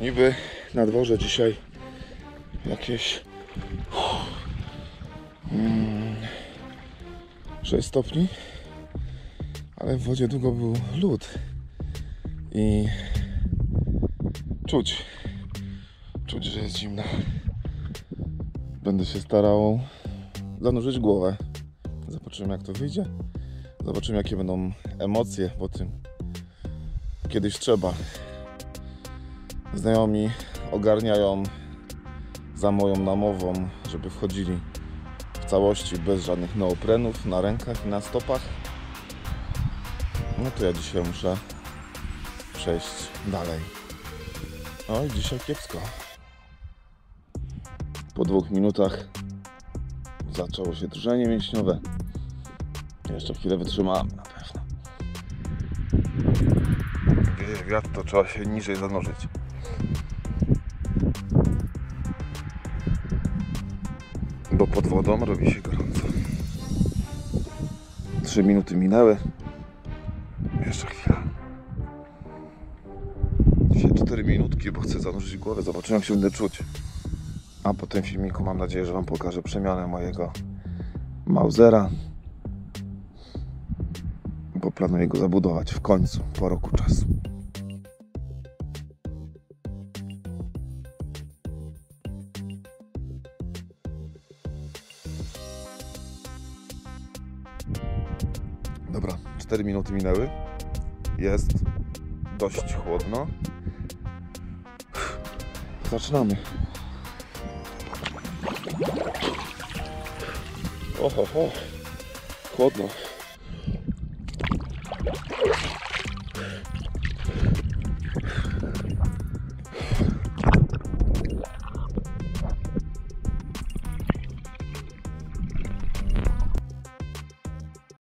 Niby na dworze dzisiaj jakieś mm, 6 stopni, ale w wodzie długo był lód i czuć, czuć, że jest zimna. Będę się starał zanurzyć głowę. Zobaczymy jak to wyjdzie. Zobaczymy jakie będą emocje po tym. Kiedyś trzeba. Znajomi ogarniają za moją namową, żeby wchodzili w całości bez żadnych neoprenów na rękach i na stopach. No to ja dzisiaj muszę przejść dalej. No i dzisiaj kiepsko. Po dwóch minutach zaczęło się drżenie mięśniowe. Jeszcze chwilę wytrzymałem na pewno. Wieje wiatr, to trzeba się niżej zanurzyć. Bo pod wodą robi się gorąco. Trzy minuty minęły. Jeszcze chwila. Dzisiaj cztery minutki, bo chcę zanurzyć głowę. Zobaczymy jak się będę czuć. A po tym filmiku mam nadzieję, że Wam pokażę przemianę mojego Mausera. Bo planuję go zabudować w końcu, po roku czasu. Dobra, 4 minuty minęły. Jest dość chłodno. Zaczynamy. Oho, ho. chłodno.